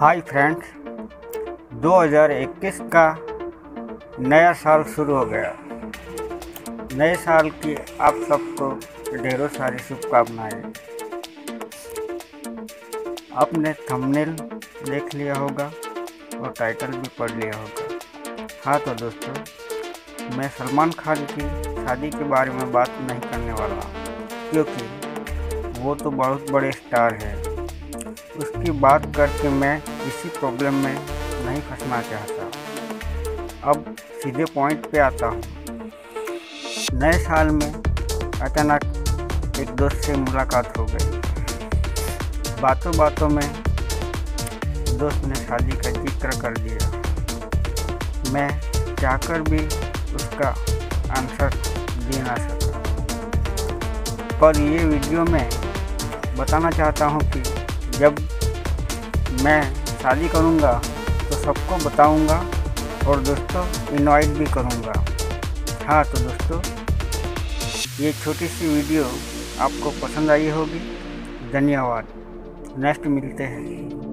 Hi friends 2021 का नया साल शुरू हो गया। नए साल की आप सबको ढेरों सारी शुभकामनाएँ। आपने थंबनेल देख लिया होगा और टाइटल भी पढ़ लिया होगा। हाँ तो दोस्तों, मैं सलमान खान की शादी के बारे में बात नहीं करने वाला, क्योंकि वो तो बहुत बड़े स्टार हैं। उसकी बात करके मैं किसी प्रॉब्लम में नहीं फंसना चाहता। अब सीधे पॉइंट पे आता हूँ। नए साल में अचानक एक दोस्त से मुलाकात हो गई। बातों बातों में दोस्त ने शादी का ज़िक्र कर दिया। मैं चाहकर भी उसका आंसर दे ना सका। पर ये वीडियो में बताना चाहता हूँ कि जब मैं शादी करूँगा तो सबको बताऊँगा और दोस्तों इनवाइट भी करूँगा। हाँ तो दोस्तों, ये छोटी सी वीडियो आपको पसंद आई होगी। धन्यवाद। नेक्स्ट मिलते हैं।